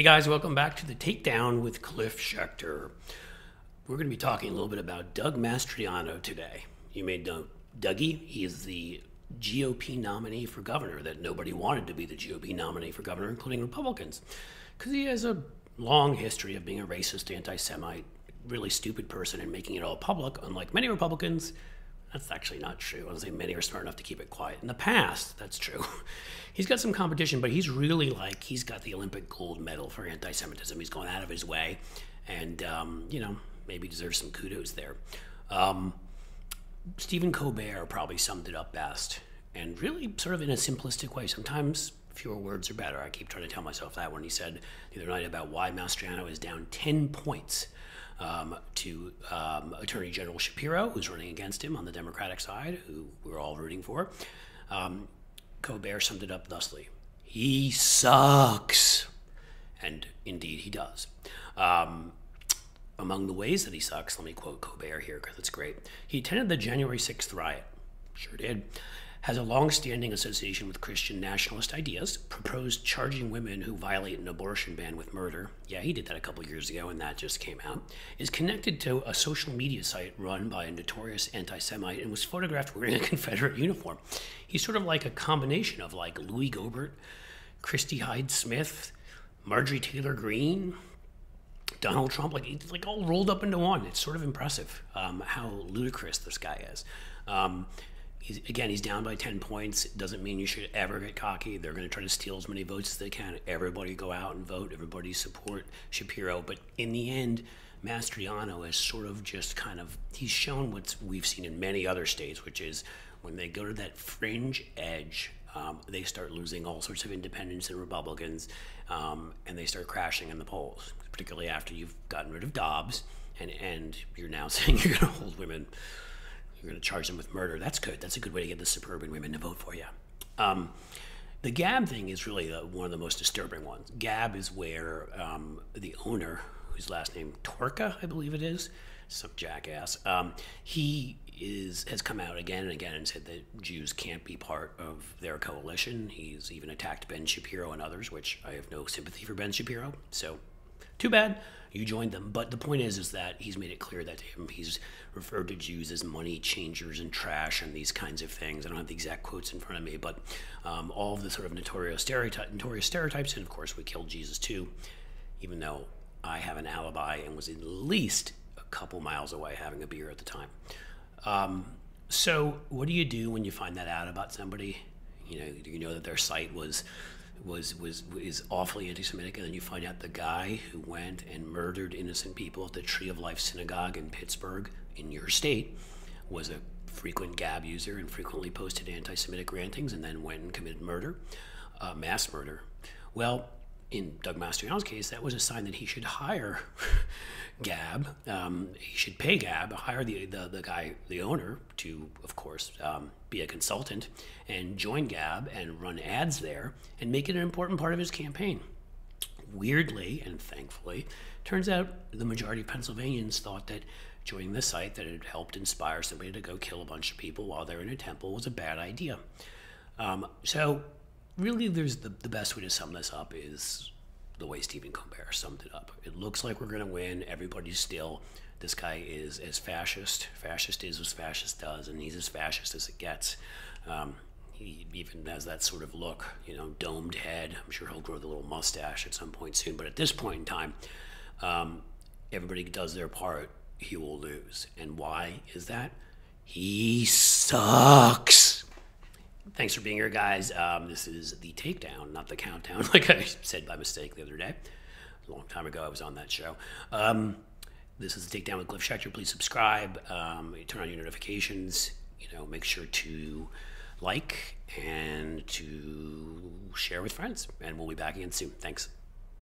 Hey guys, welcome back to the Takedown with Cliff Schecter. We're going to be talking a little bit about Doug Mastriano today. You may know Dougie. He is the GOP nominee for governor that nobody wanted to be the GOP nominee for governor, including Republicans, because he has a long history of being a racist, anti Semite, really stupid person and making it all public, unlike many Republicans. That's actually not true. I don't say many are smart enough to keep it quiet. In the past, that's true. he's got some competition, but he's really like, he's got the Olympic gold medal for anti Semitism. He's going out of his way. And, um, you know, maybe deserves some kudos there. Um, Stephen Colbert probably summed it up best, and really sort of in a simplistic way. Sometimes fewer words are better. I keep trying to tell myself that when he said the other night about why Mastriano is down 10 points um, to um, Attorney General Shapiro, who's running against him on the Democratic side, who we're all rooting for. Um, Colbert summed it up thusly He sucks. And indeed, he does. Um, among the ways that he sucks, let me quote Colbert here because it's great. He attended the January 6th riot. Sure did. Has a long standing association with Christian nationalist ideas, proposed charging women who violate an abortion ban with murder. Yeah, he did that a couple years ago, and that just came out. Is connected to a social media site run by a notorious anti Semite and was photographed wearing a Confederate uniform. He's sort of like a combination of like Louis Gohmert, Christy Hyde Smith, Marjorie Taylor Greene, Donald Trump, like like all rolled up into one. It's sort of impressive um, how ludicrous this guy is. Um, he's, again, he's down by 10 points. It doesn't mean you should ever get cocky. They're going to try to steal as many votes as they can. Everybody go out and vote. Everybody support Shapiro. But in the end, Mastriano is sort of just kind of, he's shown what we've seen in many other states, which is when they go to that fringe edge um, they start losing all sorts of independents and Republicans, um, and they start crashing in the polls, particularly after you've gotten rid of Dobbs, and, and you're now saying you're going to hold women, you're going to charge them with murder. That's good. That's a good way to get the suburban women to vote for you. Um, the Gab thing is really the, one of the most disturbing ones. Gab is where um, the owner, whose last name Twerka, I believe it is, some jackass. Um, he is has come out again and again and said that Jews can't be part of their coalition. He's even attacked Ben Shapiro and others, which I have no sympathy for Ben Shapiro. So, too bad you joined them. But the point is, is that he's made it clear that to him he's referred to Jews as money changers and trash and these kinds of things. I don't have the exact quotes in front of me, but um, all of the sort of notorious, notorious stereotypes. And of course, we killed Jesus too, even though I have an alibi and was at least a couple miles away having a beer at the time. Um, so, what do you do when you find that out about somebody? You know, you know that their site was was was is awfully anti-Semitic, and then you find out the guy who went and murdered innocent people at the Tree of Life Synagogue in Pittsburgh, in your state, was a frequent Gab user and frequently posted anti-Semitic rantings, and then went and committed murder, uh, mass murder. Well, in Doug Mastriano's case, that was a sign that he should hire Gab. Um, he should pay Gab, hire the, the, the guy, the owner, to, of course, um, be a consultant and join Gab and run ads there and make it an important part of his campaign. Weirdly and thankfully, turns out the majority of Pennsylvanians thought that joining the site that had helped inspire somebody to go kill a bunch of people while they're in a temple was a bad idea. Um, so really, there's the, the best way to sum this up is the way Stephen Colbert summed it up. It looks like we're going to win. Everybody's still. This guy is as fascist. Fascist is as fascist does, and he's as fascist as it gets. Um, he even has that sort of look, you know, domed head. I'm sure he'll grow the little mustache at some point soon. But at this point in time, um, everybody does their part. He will lose. And why is that? He sucks. Thanks for being here, guys. Um, this is the takedown, not the countdown, like I said by mistake the other day. A long time ago, I was on that show. Um, this is the takedown with Cliff Schecter. Please subscribe, um, turn on your notifications. You know, make sure to like and to share with friends. And we'll be back again soon. Thanks.